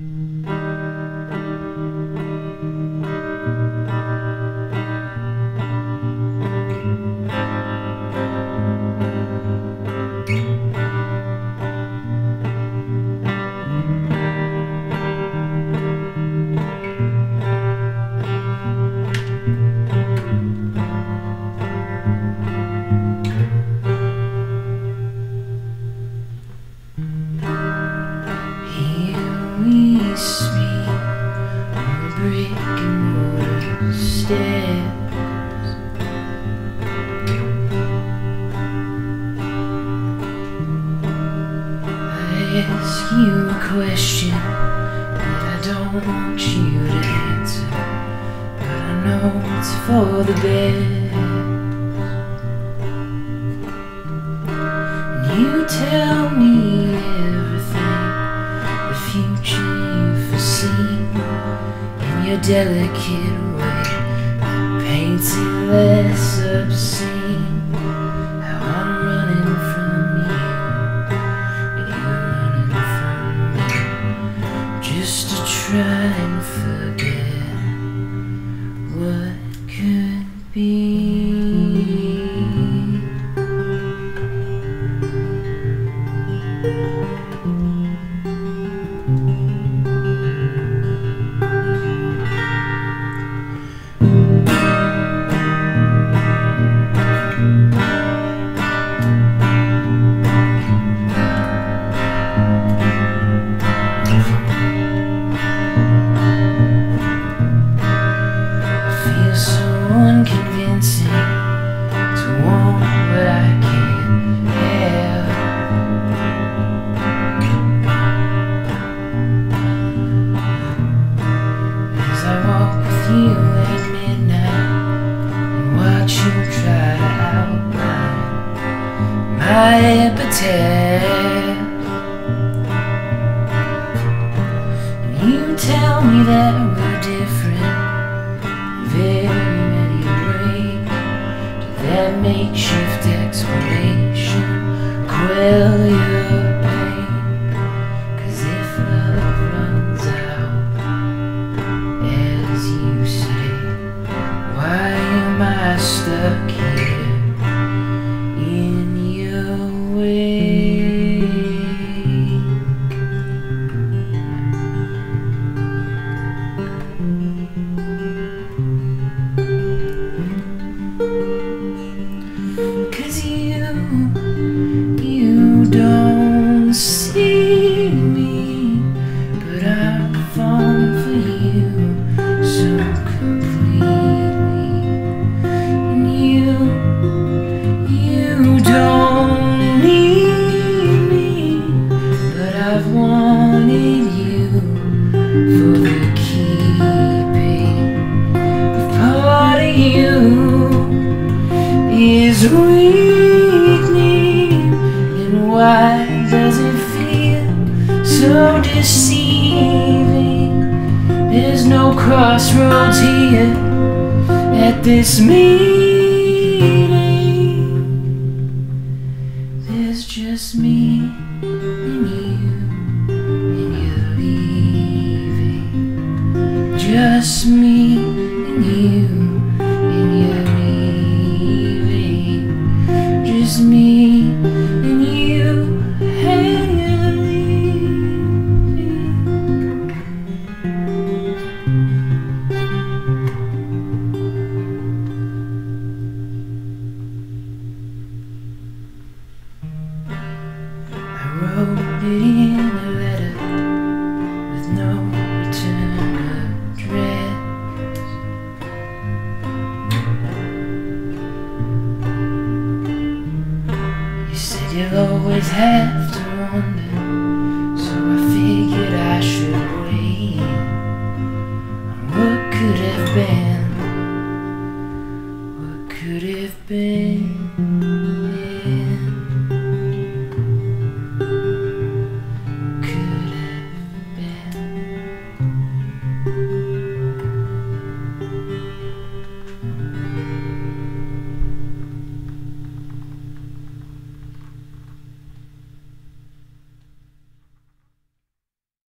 Mm-hmm. Ask you a question that I don't want you to answer, but I know it's for the best. And you tell me delicate way it less obscene. How I'm running from you and you're running from me just to try and forget And you tell me that we're different very many ways to that makeshift explanation. Quell your Cause you, you don't see me, but I'm falling for you so completely. And you, you don't need me, but I've wanted you for the is weakening and why does it feel so deceiving? There's no crossroads here at this meeting was me and you hated. I wrote it in letter. Always have to